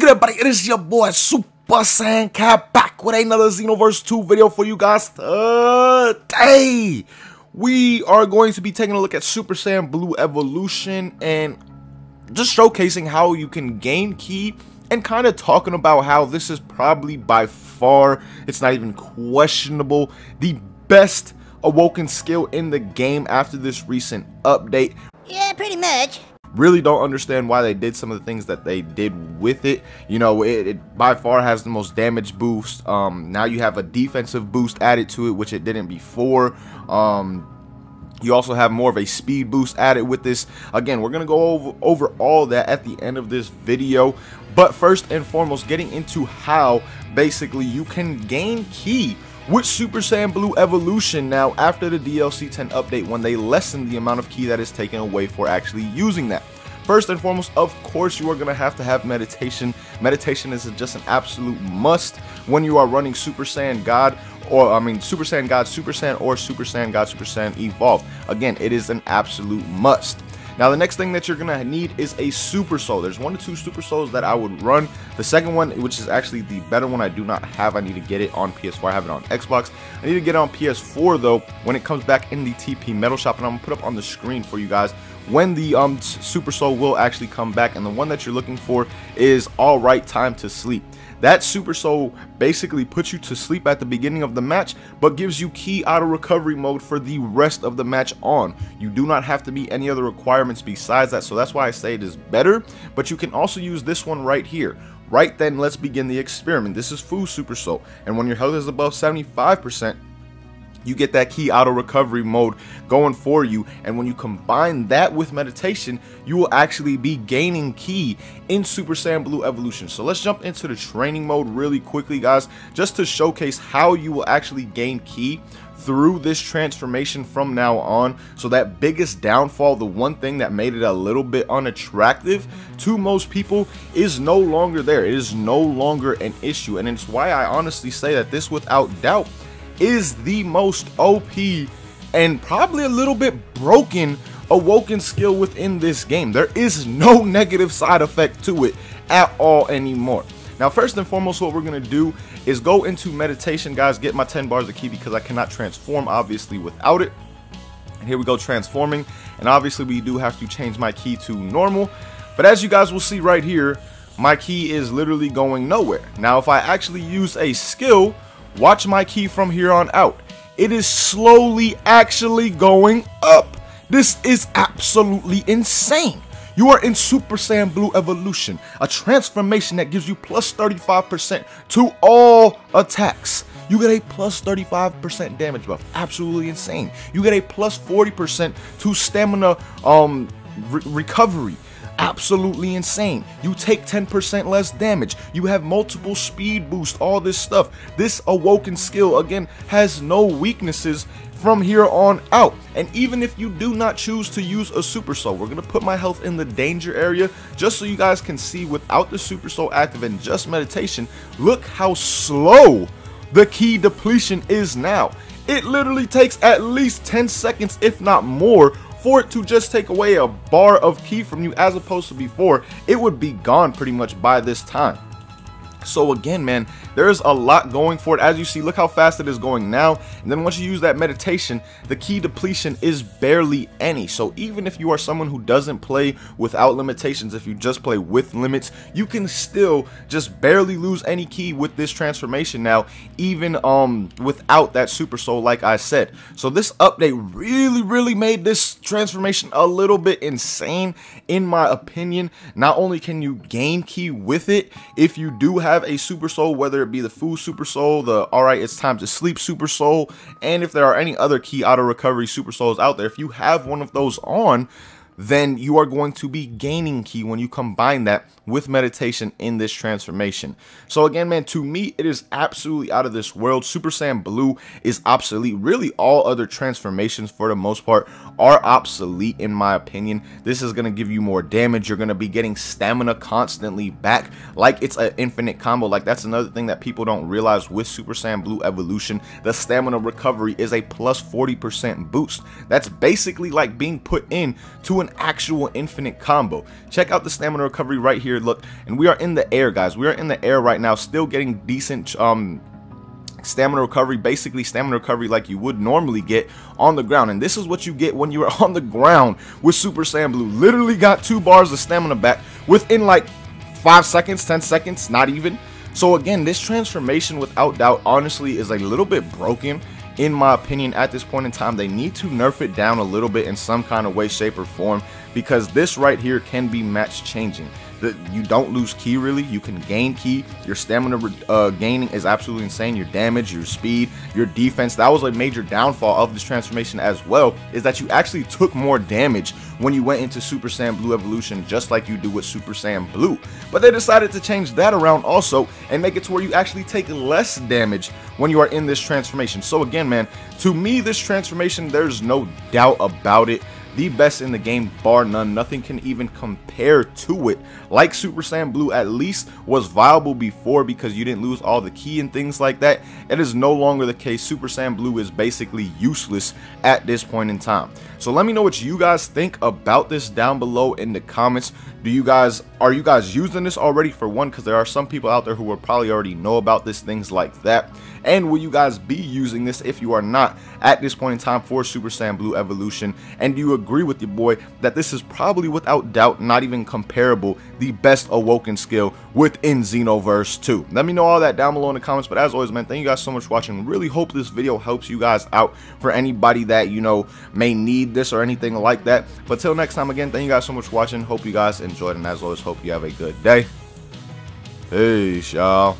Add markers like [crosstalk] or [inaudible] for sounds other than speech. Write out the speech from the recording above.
good everybody? It is your boy Super Saiyan Cabby back with another Xenoverse 2 video for you guys today. We are going to be taking a look at Super Saiyan Blue Evolution and just showcasing how you can gain ki and kind of talking about how this is probably by far, it's not even questionable, the best awoken skill in the game after this recent update. Yeah, pretty much really don't understand why they did some of the things that they did with it. You know, it, it, by far has the most damage boost. Um, now you have a defensive boost added to it, which it didn't before. Um, you also have more of a speed boost added with this. Again, we're going to go over, over all that at the end of this video. But first and foremost, getting into how basically you can gain ki with Super Saiyan Blue Evolution now after the DLC 10 update when they lessened the amount of ki that is taken away for actually using that. First and foremost, of course, you are going to have to have meditation. Meditation is just an absolute must when you are running Super Saiyan God or I mean Super Saiyan God, Super Saiyan or Super Saiyan God, Super Saiyan Evolved. Again, it is an absolute must. Now the next thing that you're gonna need is a super soul. There's one or two super souls that I would run. The second one, which is actually the better one I do not have, I need to get it on PS4. I have it on Xbox. I need to get it on PS4 though when it comes back in the TP Medal Shop and I'm gonna put up on the screen for you guys when the um super soul will actually come back and the one that you're looking for is all right time to sleep that Super Soul basically puts you to sleep at the beginning of the match, but gives you ki auto recovery mode for the rest of the match on. You do not have to meet any other requirements besides that, so that's why I say it is better, but you can also use this one right here. Right then, let's begin the experiment. This is Fu Super Soul, and when your health is above 75%, you get that ki auto recovery mode going for you. And when you combine that with meditation you will actually be gaining ki in super saiyan blue evolution. So let's jump into the training mode really quickly guys just to showcase how you will actually gain ki through this transformation from now on. So that biggest downfall the one thing that made it a little bit unattractive to most people is no longer there. It is no longer an issue. And it's why i honestly say that this without doubt is the most OP and probably a little bit broken awoken skill within this game. There is no [laughs] negative side effect to it at all anymore. Now, first and foremost, what we're going to do is go into meditation, guys. Get my 10 bars of ki because I cannot transform, obviously, without it. And here we go, transforming. And obviously, we do have to change my ki to normal. But as you guys will see right here, my ki is literally going nowhere. Now, if I actually use a skill, Watch my ki from here on out. It is slowly actually going up. This is absolutely insane. You are in Super Saiyan Blue Evolution, a transformation that gives you plus 35% to all attacks. You get a plus 35% damage buff. Absolutely insane. You get a plus 40% to stamina um, re recovery absolutely insane. You take 10% less damage. You have multiple speed boost, all this stuff. This awoken skill, again, has no weaknesses from here on out. And even if you do not choose to use a Super Soul, we're going to put my health in the danger area just so you guys can see without the Super Soul active and just meditation, look how slow the ki depletion is now. It literally takes at least 10 seconds, if not more, for it to just take away a bar of ki from you as opposed to before, it would be gone pretty much by this time. So again, man, there's a lot going for it. As you see, look how fast it is going now. And then once you use that meditation, the ki depletion is barely any. So even if you are someone who doesn't play without limitations, if you just play with limits, you can still just barely lose any ki with this transformation now, even um without that super soul, like I said. So this update really, really made this transformation a little bit insane, in my opinion. Not only can you gain ki with it, if you do have have a super soul, whether it be the Fu super soul, the alright, it's time to sleep super soul, and if there are any other ki auto recovery super souls out there, if you have one of those on, then you are going to be gaining ki when you combine that with meditation in this transformation. So again, man, to me, it is absolutely out of this world. Super Saiyan Blue is obsolete. Really, all other transformations for the most part are obsolete in my opinion. This is going to give you more damage. You're going to be getting stamina constantly back like it's an infinite combo. Like that's another thing that people don't realize with Super Saiyan Blue Evolution. The stamina recovery is a plus 40% boost. That's basically like being put in to an actual infinite combo. Check out the stamina recovery right here. Look, and we are in the air, guys. We are in the air right now, still getting decent um, stamina recovery basically stamina recovery like you would normally get on the ground and this is what you get when you are [laughs] on the ground with super saiyan blue literally got two bars of stamina back within like five seconds ten seconds not even so again this transformation without doubt honestly is a little bit broken in my opinion at this point in time they need to nerf it down a little bit in some kind of way shape or form because this right here can be match changing that you don't lose ki really. You can gain ki. your stamina uh, gaining is absolutely insane. Your damage your speed your defense. That was a major downfall of this transformation as well is that you actually took more damage when you went into super saiyan blue evolution just like you do with super saiyan blue. But they decided to change that around also and make it to where you actually take less damage when you are in this transformation. So again man to me this transformation there's no doubt about it the best in the game bar none. Nothing can even compare to it. Like super saiyan blue at least was viable before because you didn't lose all the ki and things like that. It is no longer the case. Super saiyan blue is basically useless at this point in time. So let me know what you guys think about this down below in the comments. Do you guys are you guys using this already? For one because there are some people out there who will probably already know about this things like that. And will you guys be using this if you are not at this point in time for super saiyan blue evolution? And do you agree with your boy that this is probably without doubt not even comparable the best awoken skill within xenoverse 2 let me know all that down below in the comments. But as always man thank you guys so much for watching. Really hope this video helps you guys out for anybody that you know may need this or anything like that. But till next time again thank you guys so much for watching. Hope you guys enjoyed and as always hope you have a good day. Peace y'all